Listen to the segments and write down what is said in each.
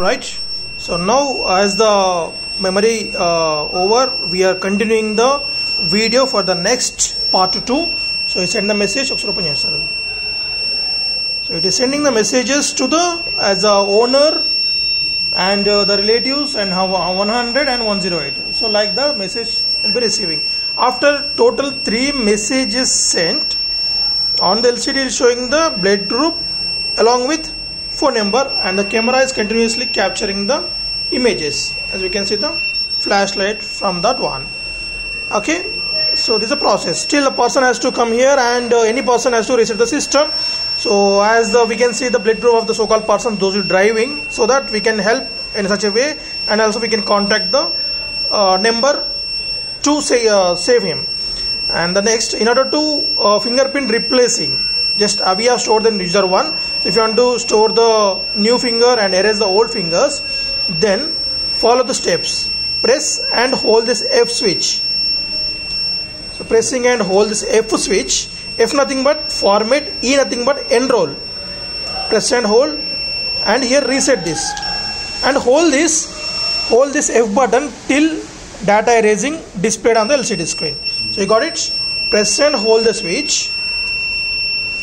right. So now as the memory uh, over we are continuing the video for the next part 2 so you send the message so it is sending the messages to the as the owner and uh, the relatives and how uh, 100 and 108 so like the message will be receiving. After total three messages sent on the lcd is showing the blade group along with phone number and the camera is continuously capturing the images. As we can see the flashlight from that one. Okay so this is a process. Still the person has to come here and uh, any person has to reset the system. So as the we can see the group of the so-called person those who driving so that we can help in such a way. And also we can contact the uh, number to say uh, save him. And the next in order to uh, fingerprint replacing just uh, we have stored the user one if you want to store the new finger and erase the old fingers then follow the steps. Press and hold this f switch. So pressing and hold this f switch. F nothing but format e nothing but enroll. Press and hold. And here reset this. And hold this hold this f button till data erasing displayed on the lcd screen. So you got it? Press and hold the switch.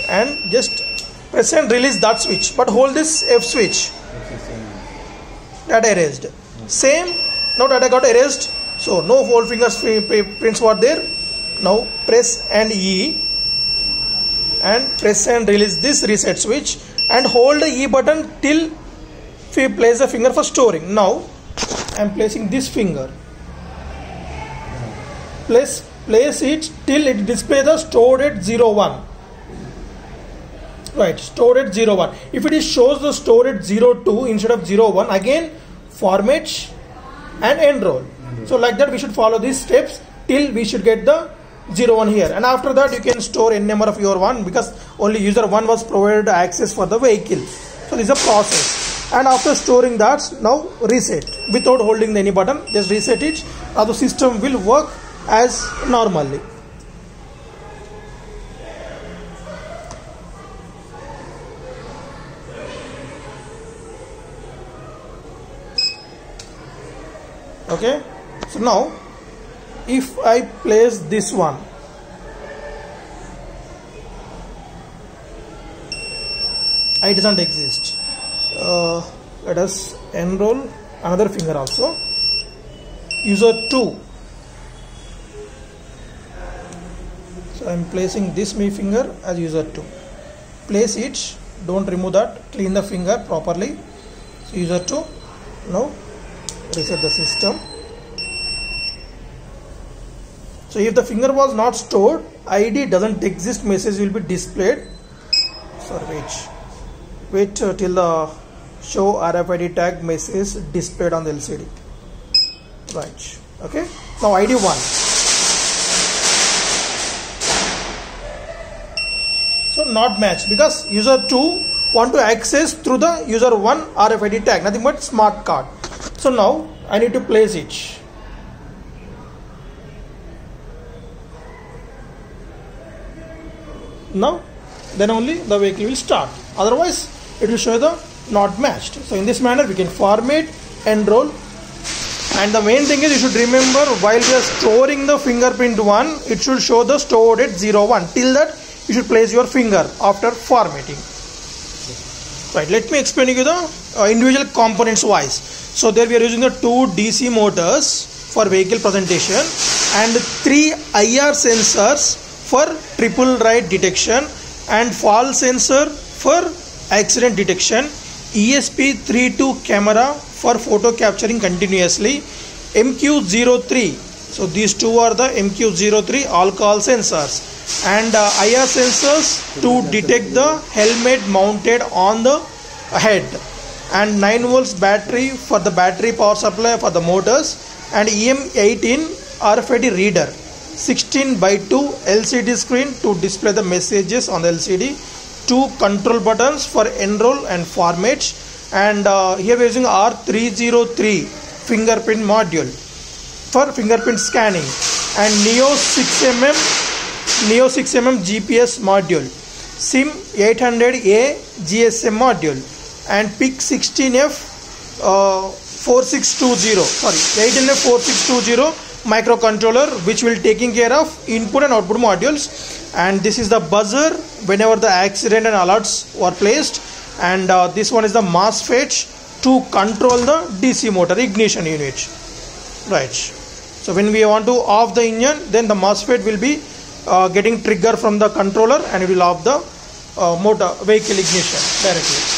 And just press and release that switch but hold this f switch. Data erased. Same now data got erased so no whole fingers prints were there. Now press and e and press and release this reset switch and hold the e button till we place the finger for storing. Now i am placing this finger. Place place it till it display the stored at 01 right stored at 01 if it is shows the stored at 02 instead of 01 again format and enroll. So like that we should follow these steps till we should get the 01 here. And after that you can store n number of your one because only user one was provided access for the vehicle. So this is a process. And after storing that now reset. Without holding any button just reset it. Now the system will work as normally okay? So now if i place this one it doesn't exist. Uh, let us enroll another finger also. User 2 so i'm placing this me finger as user 2 place it. Don't remove that. Clean the finger properly. So user 2 now reset the system. So if the finger was not stored id doesn't exist message will be displayed. Sorry wait. Wait uh, till the show rfid tag message displayed on the lcd right okay. Now id 1 so not matched because user 2 want to access through the user 1 rfid tag nothing but smart card so now i need to place it. Now then only the vehicle will start. Otherwise it will show the not matched. So in this manner we can format enroll and the main thing is you should remember while we are storing the fingerprint one it should show the stored at 01 till that you should place your finger after formatting. Right let me explain you the uh, individual components wise so there we are using the two dc motors for vehicle presentation and three ir sensors for triple ride detection and fall sensor for accident detection esp32 camera for photo capturing continuously mq03 so these two are the mq03 alcohol sensors and uh, ir sensors to detect the helmet mounted on the head and 9 volts battery for the battery power supply for the motors and em18 rfid reader 16 by 2 lcd screen to display the messages on the lcd two control buttons for enroll and format and uh, here we are using r303 fingerprint module for fingerprint scanning and neo 6mm neo 6mm gps module sim 800a gsm module and pic 16f uh, 4620 sorry 800 microcontroller which will taking care of input and output modules. And this is the buzzer whenever the accident and alerts were placed. And uh, this one is the MOSFET to control the DC motor ignition unit. Right. So when we want to off the engine then the MOSFET will be uh, getting trigger from the controller and it will off the uh, motor vehicle ignition directly